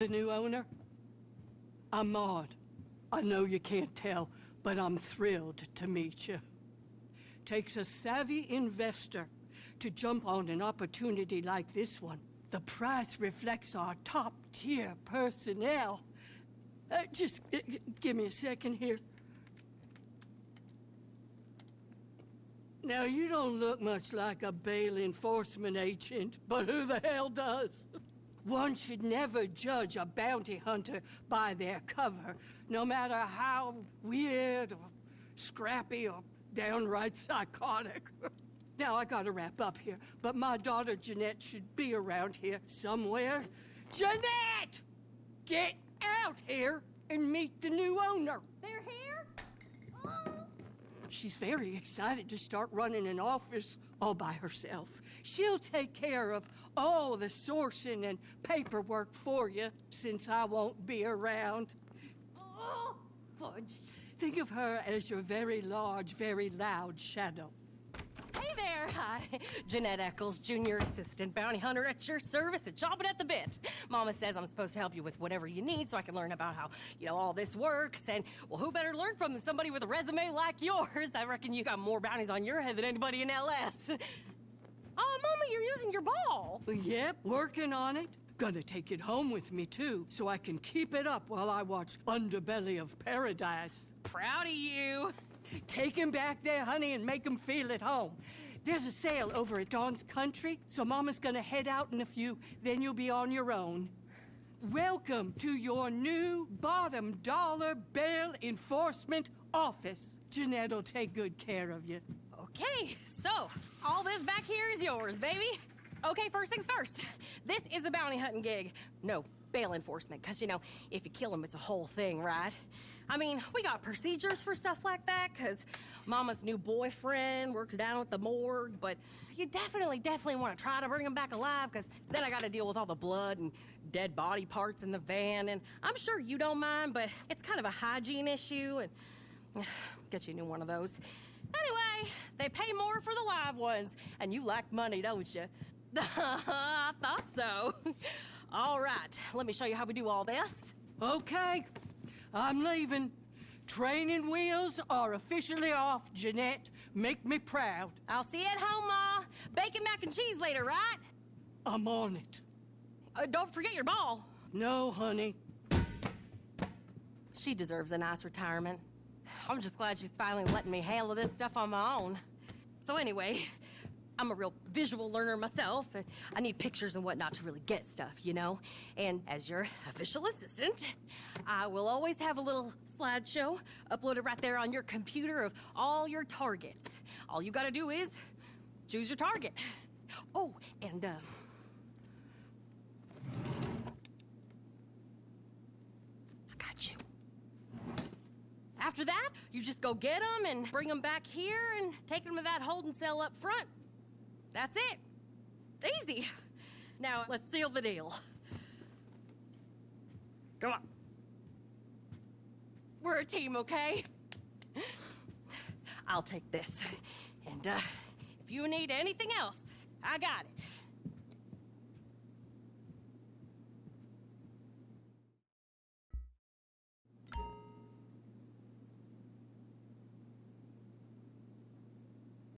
the new owner? I'm Maude. I know you can't tell, but I'm thrilled to meet you. Takes a savvy investor to jump on an opportunity like this one. The price reflects our top-tier personnel. Uh, just uh, give me a second here. Now, you don't look much like a bail enforcement agent, but who the hell does? One should never judge a bounty hunter by their cover, no matter how weird or scrappy or downright psychotic. now, I gotta wrap up here, but my daughter Jeanette should be around here somewhere. Jeanette! Get out here and meet the new owner. They're here? Oh. She's very excited to start running an office all by herself. She'll take care of all the sourcing and paperwork for you since I won't be around. Oh, fudge. Think of her as your very large, very loud shadow. Hi. Jeanette Eccles, junior assistant bounty hunter at your service and chomping at the bit. Mama says I'm supposed to help you with whatever you need so I can learn about how, you know, all this works. And, well, who better to learn from than somebody with a resume like yours? I reckon you got more bounties on your head than anybody in LS. Oh, Mama, you're using your ball. Yep, working on it. Gonna take it home with me, too, so I can keep it up while I watch Underbelly of Paradise. Proud of you. Take him back there, honey, and make him feel at home. There's a sale over at Dawn's Country, so Mama's gonna head out in a few, then you'll be on your own. Welcome to your new bottom dollar bail enforcement office. Jeanette'll take good care of you. Okay, so all this back here is yours, baby. Okay, first things first. This is a bounty hunting gig. No, bail enforcement, because, you know, if you kill him, it's a whole thing, right? I mean, we got procedures for stuff like that, because Mama's new boyfriend works down at the morgue, but you definitely, definitely want to try to bring him back alive, because then I got to deal with all the blood and dead body parts in the van, and I'm sure you don't mind, but it's kind of a hygiene issue, and get you a new one of those. Anyway, they pay more for the live ones, and you like money, don't you? I thought so. All right, let me show you how we do all this. Okay, I'm leaving. Training wheels are officially off, Jeanette. Make me proud. I'll see you at home, Ma. Bacon, mac, and cheese later, right? I'm on it. Uh, don't forget your ball. No, honey. She deserves a nice retirement. I'm just glad she's finally letting me handle this stuff on my own. So anyway, I'm a real visual learner myself, I need pictures and whatnot to really get stuff, you know? And as your official assistant, I will always have a little slideshow uploaded right there on your computer of all your targets. All you gotta do is choose your target. Oh, and, uh, I got you. After that, you just go get them and bring them back here and take them to that holding cell up front. That's it. Easy. Now, let's seal the deal. Come on. We're a team, okay? I'll take this. And, uh, if you need anything else, I got it.